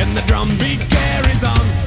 and the drum beat carries on.